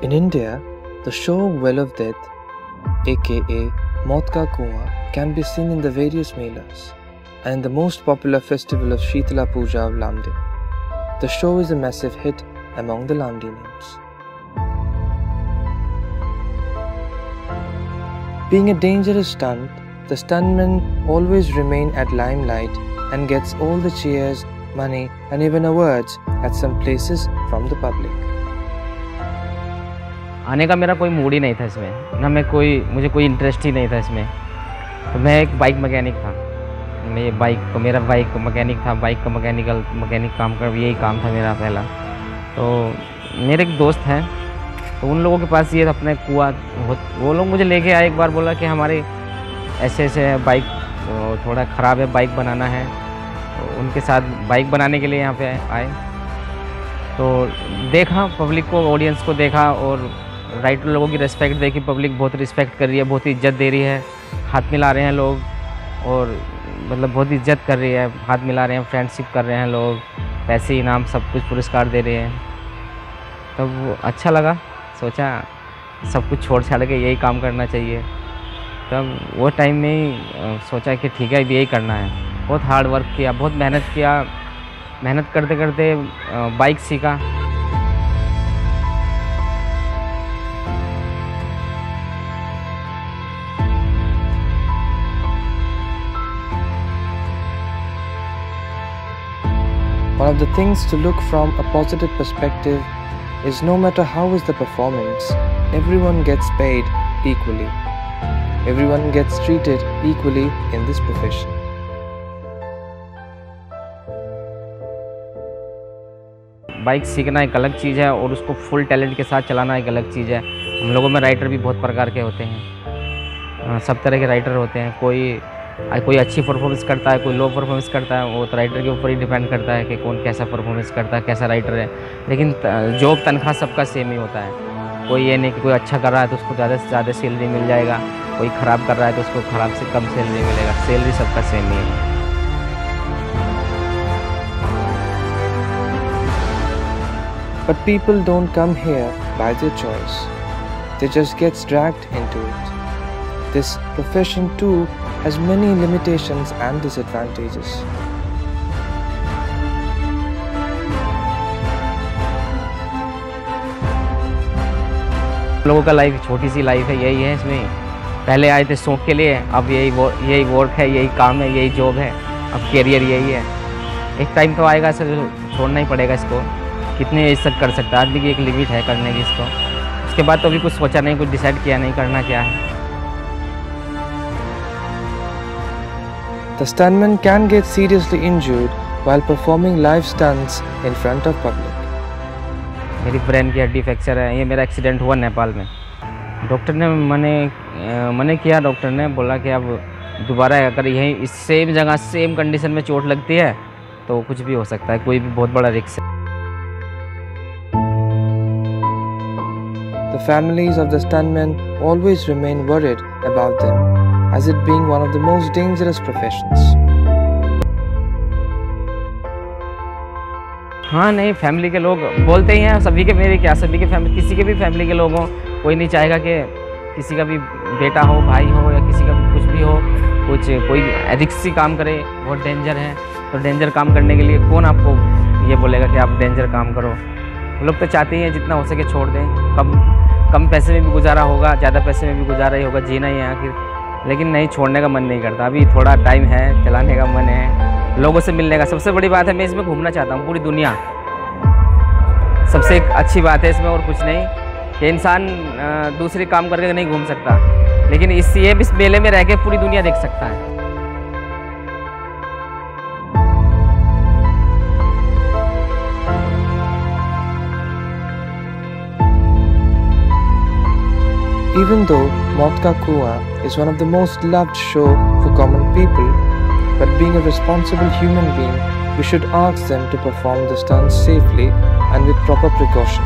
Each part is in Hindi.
In India, the show Well of Death, aka Maut Kuan, can be seen in the various melas and in the most popular festival of Shitala Puja of Lamdi. The show is a massive hit among the Lamdinians. Being a dangerous stunt, the stuntmen always remain at limelight and gets all the cheers, money and even awards at some places from the public. आने का मेरा कोई मूड ही नहीं था इसमें। ना मैं कोई, मुझे कोई इंटरेस्ट ही नहीं था इसमें। तो मैं एक बाइक मैकेनिक था। मैं ये बाइक को, मेरा बाइक मैकेनिक था बाइक का मैकेनिकल मैकेनिक काम कर, यही काम था मेरा पहला। तो मेरे एक दोस्त हैं तो उन लोगों के पास ये अपने कुआ, वो लोग मुझे लेके आए, एक बार बोला कि हमारे ऐसे ऐसे बाइक थोड़ा ख़राब है बाइक बनाना है। तो उनके साथ बाइक बनाने के लिए यहाँ पे आए। तो देखा पब्लिक को ऑडियंस को देखा और राइटर लोगों की रिस्पेक्ट देखी पब्लिक बहुत रिस्पेक्ट कर रही है, बहुत इज़्ज़त दे रही है, हाथ मिला रहे हैं लोग, और मतलब बहुत इज़्ज़त कर रही है, हाथ मिला रहे हैं फ्रेंडशिप कर रहे हैं लोग, पैसे, इनाम, सब कुछ पुरस्कार दे रहे हैं। तब वो अच्छा लगा, सोचा सब कुछ छोड़ छाड़ के यही काम करना चाहिए। तब वो टाइम में ही सोचा कि ठीक है यही करना है। बहुत हार्ड वर्क किया, बहुत मेहनत किया, मेहनत करते करते बाइक सीखा। One of the things to look from a positive perspective is no matter how is the performance, everyone gets paid equally. Everyone gets treated equally in this profession. Bike सीखना एक अलग चीज़ है और उसको फुल टैलेंट के साथ चलाना एक अलग चीज़ है हम लोगों में राइटर भी बहुत प्रकार के होते हैं सब तरह के राइटर होते हैं कोई कोई अच्छी परफॉर्मेंस करता है, कोई लो परफॉर्मेंस करता है, वो तो राइटर के ऊपर ही डिपेंड करता है कि कौन कैसा परफॉर्मेंस करता है, कैसा राइटर है लेकिन जॉब तनख्वाह सबका सेम ही होता है कोई ये नहीं कि कोई अच्छा कर रहा है तो उसको ज़्यादा से ज़्यादा सैलरी मिल जाएगा, कोई ख़राब कर रहा है तो उसको ख़राब से कम सैलरी मिलेगा सैलरी सबका सेम ही है But people don't come here by their choice. They just get dragged into it. This profession too has many limitations and disadvantages. लोगों का लाइफ छोटी सी लाइफ है, यही है इसमें। पहले आए थे शौक के लिए, अब यही वो यही वर्क है, यही काम है, यही जॉब है। अब करियर यही है। एक टाइम तो आएगा, सर, छोड़ना ही पड़ेगा इसको। कितने तक कर सकता है? आदमी की एक लिमिट है करने की इसको। उसके बाद तो अभी कुछ सोचा नहीं, कुछ डिसाइड किया नहीं, करना क्या है। The stuntman can get seriously injured while performing live stunts in front of public. मेरी ब्रेन की हड्डी फ्रैक्चर है ये मेरा एक्सीडेंट हुआ नेपाल में डॉक्टर ने मैंने मैंने किया डॉक्टर ने बोला कि अब दोबारा अगर यहीं इस सेम जगह सेम कंडीशन में चोट लगती है तो कुछ भी हो सकता है कोई भी बहुत बड़ा रिक्स है The families of the stuntmen always remain worried about them as it being one of the most dangerous professions. हाँ नहीं फैमिली के लोग बोलते ही हैं, सभी के मेरे क्या, सभी के फैमिली किसी के भी फैमिली के लोग हों, कोई नहीं चाहेगा कि किसी का भी बेटा हो, भाई हो, या किसी का भी कुछ भी हो, कुछ, कोई एडिक्सी काम करे, बहुत डेंजर है तो डेंजर काम करने के लिए कौन आपको ये बोलेगा कि आप डेंजर काम करो लोग तो चाहते ही हैं जितना हो सके छोड़ दें, कम कम पैसे में भी गुजारा होगा, ज़्यादा पैसे में भी गुजारा ही होगा, जीना ही है आखिर लेकिन नहीं, छोड़ने का मन नहीं करता। अभी थोड़ा टाइम है, चलाने का मन है। लोगों से मिलने का सबसे बड़ी बात है, मैं इसमें घूमना चाहता हूँ, पूरी दुनिया। सबसे अच्छी बात है इसमें और कुछ नहीं, कि इंसान दूसरे काम करके नहीं घूम सकता। लेकिन इस, ये इस मेले में रह के पूरी दुनिया देख सकता है। Even though Maut Ka is one of the most loved show for common people, but being a responsible human being, we should ask them to perform the stunts safely and with proper precaution,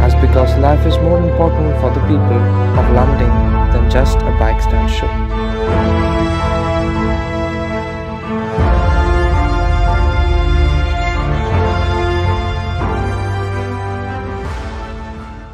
as because life is more important for the people of London than just a bike stunt show.